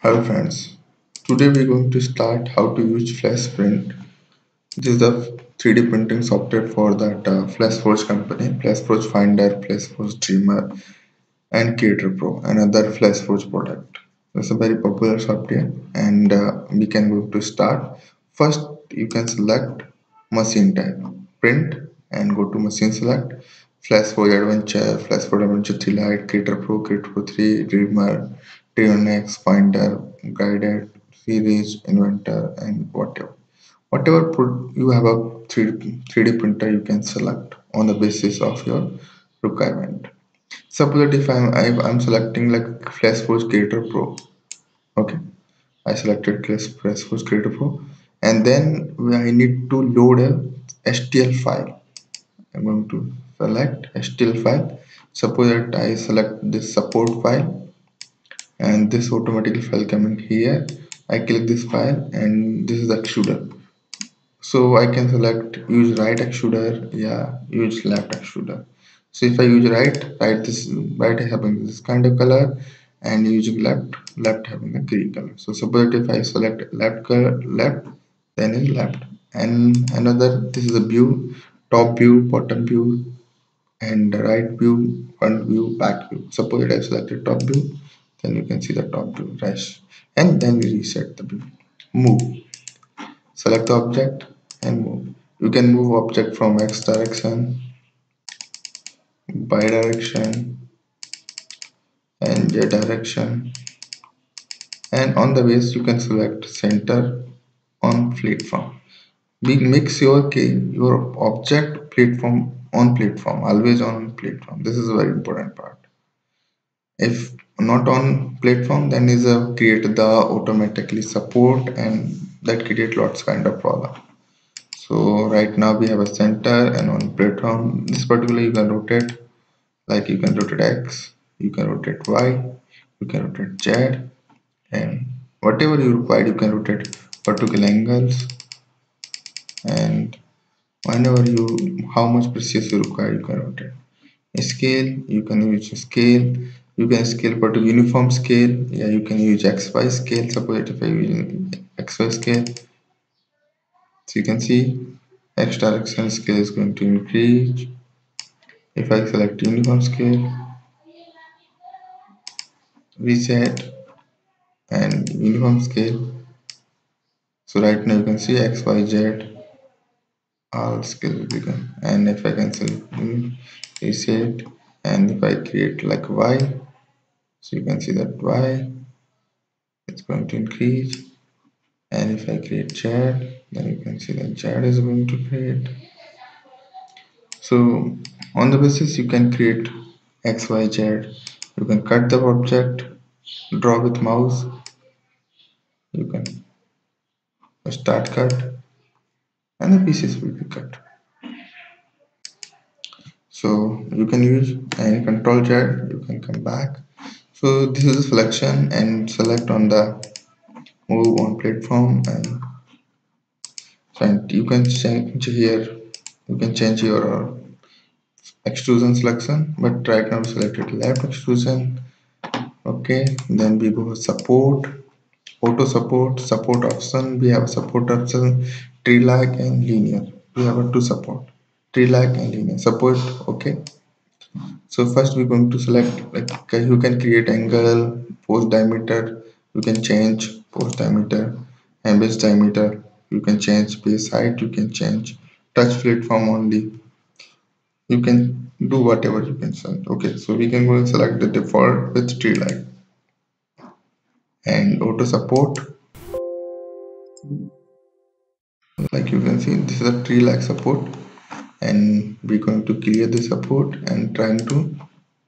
Hello friends, today we're going to start how to use FlashPrint. This is the 3D printing software for that uh, FlashForge company, FlashForge Finder, FlashForge Dreamer and Creator Pro, another FlashForge product. It's a very popular software and uh, we can go to start. First you can select machine type, print and go to machine select, FlashForge Adventure, FlashForge Adventure 3 Lite, Creator Pro, Creator Pro 3, Dreamer, Trionics, Finder, Guider, Series, Inventor, and whatever. Whatever you have a 3D, 3D printer, you can select on the basis of your requirement. Suppose that if I'm I'm selecting like FlashForge Creator Pro. Okay, I selected Flash FlashForge Creator Pro, and then I need to load a STL file. I'm going to select STL file. Suppose that I select this support file and this automatically file coming here I click this file and this is the extruder. So I can select use right extruder yeah use left extruder. So if I use right right this right having this kind of color and using left left having a green color. So suppose if I select left color left then is left. And another this is a view top view bottom view and right view front view back view. Suppose I selected top view then you can see the top view rush and then we reset the move. Select the object and move. You can move object from x direction y direction and z direction. And on the base you can select center on platform. Make sure okay your object platform on platform always on platform. This is a very important part. If not on platform then is a create the automatically support and that create lots kind of problem. So right now we have a center and on platform. This particular you can rotate like you can rotate x you can rotate y you can rotate z and whatever you require you can rotate particular angles. And whenever you how much precious you require you can rotate. Scale you can use scale you can scale but uniform scale. Yeah you can use xy scale suppose if I use xy scale. So you can see x direction scale is going to increase. If I select uniform scale reset and uniform scale. So right now you can see x y z all scale become. And if I can select reset and if I create like y so you can see that y it's going to increase. And if I create z then you can see that z is going to create. So on the basis you can create x y z. You can cut the object draw with mouse. You can start cut. And the pieces will be cut. So you can use any control z you can come back so this is selection and select on the move on platform and and you can change here. You can change your extrusion selection but right now selected left extrusion. Okay then we go support auto support support option. We have support option tree like and linear. We have a two support tree like and linear. Support okay so first we're going to select like you can create angle post diameter you can change post diameter and base diameter you can change base height you can change touch platform only. You can do whatever you can select. Okay so we can go and select the default with tree line and auto support. Like you can see this is a tree like support and we're going to clear the support and trying to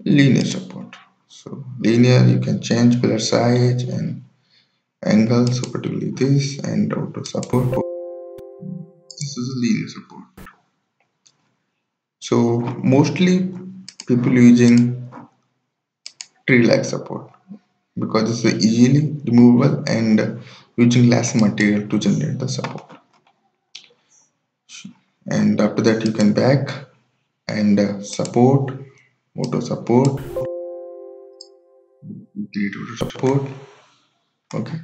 linear support. So linear you can change pillar size and angle so particularly this and auto support. This is a linear support. So mostly people using tree like support because it's easily removable and using less material to generate the support and after that you can back and uh, support auto support. Support. Okay.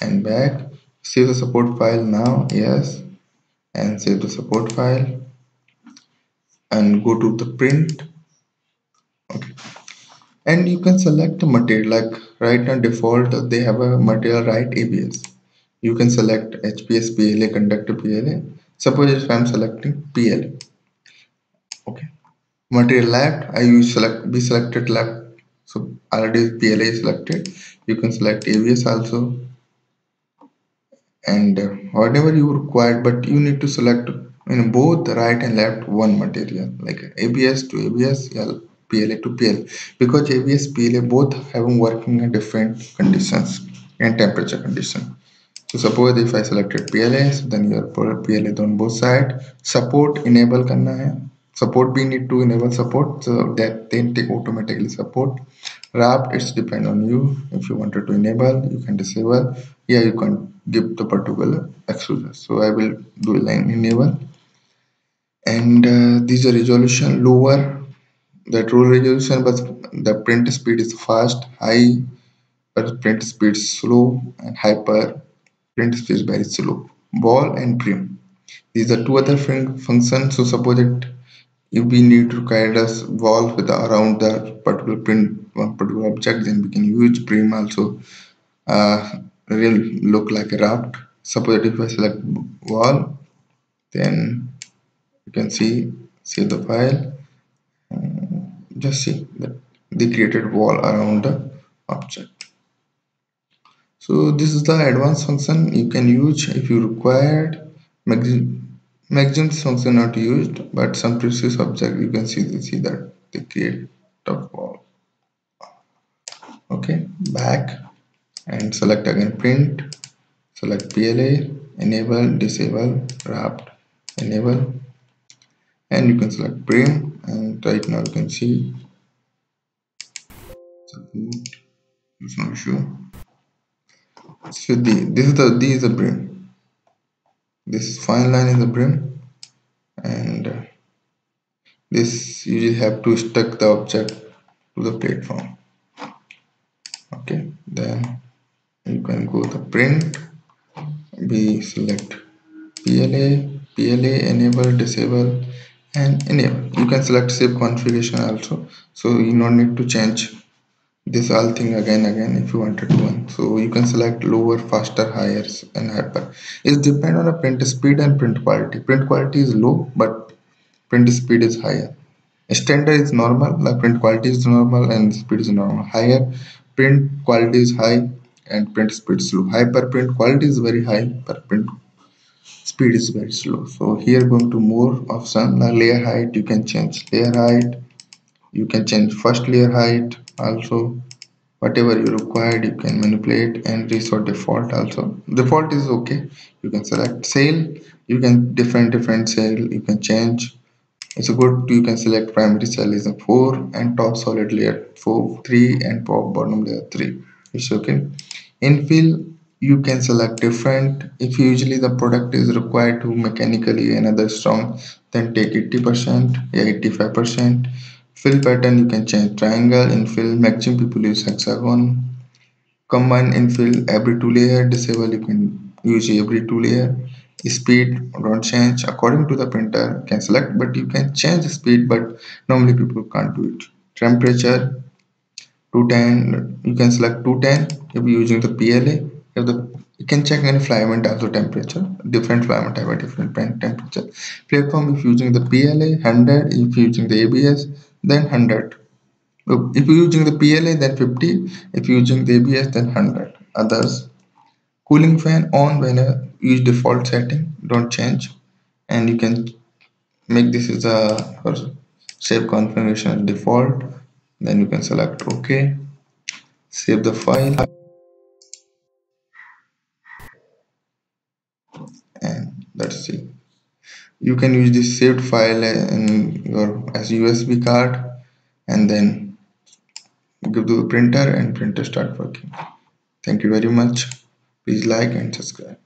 And back. Save the support file now. Yes. And save the support file. And go to the print. Okay. And you can select a material. Like right now default they have a material right ABS you can select HIPS PLA conductor PLA suppose if I'm selecting PLA okay. Material left I use select be selected left so already PLA is selected. You can select ABS also. And uh, whatever you require but you need to select in both right and left one material like ABS to ABS PLA to PLA because ABS PLA both have working in different conditions and temperature condition so suppose if I selected PLA so then your PLA on both side. Support enable karna hai support we need to enable support so that then take automatically support. Wrap it's depend on you. If you wanted to enable you can disable. Yeah you can give the particular exposure so i will do line enable. And uh, this is a resolution lower. The true resolution but the print speed is fast high but print speed slow and hyper print speed is very slow ball and brim. These are two other fun functions. So suppose that if we need to create a wall with around the particular print one particular object then we can use brim also. Uh, will look like a raft. Suppose if I select wall then you can see see the file. Uh, just see that they created wall around the object so this is the advanced function you can use if you required. Maximum function not used but some previous object you can see see that they create the wall. Okay back and select again print. Select PLA enable disable wrapped enable. And you can select brim and right now you can see. There's no issue so the this is the this is the brim this fine line is the brim and uh, this you have to stuck the object to the platform. Okay. Then you can go the print we select PLA PLA enable disable and enable. You can select save configuration also. So you don't need to change this all thing again again if you wanted to one. So you can select lower faster higher and hyper. It depend on the print speed and print quality. Print quality is low but print speed is higher. Standard is normal like print quality is normal and speed is normal. Higher print quality is high and print speed is low. Hyper print quality is very high but print speed is very slow. So here going to more option like layer height you can change layer height. You can change first layer height also. Whatever you required you can manipulate and restore default also. Default is okay. You can select sale. You can different different sale. You can change. It's a good you can select primary cell is a 4 and top solid layer 4 3 and top bottom layer 3 it's okay. Infill you can select different. If usually the product is required to mechanically another strong then take 80 percent yeah 85 percent Fill pattern you can change triangle, infill, maximum people use hexagon. Combine infill every two layer, disable you can use every two layer. Speed don't change according to the printer can select but you can change the speed but normally people can't do it. Temperature 210 you can select 210 if you're using the PLA if the you can check any filament also temperature different filament have a different temperature platform if using the PLA 100 if using the ABS then 100 if you're using the PLA then 50 if you're using the ABS then 100 others cooling fan on when you use default setting don't change. And you can make this is a save configuration default. Then you can select ok. Save the file. And let's see you can use this saved file in your as USB card and then give to the printer and printer start working. Thank you very much. Please like and subscribe